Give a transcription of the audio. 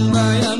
Ramayan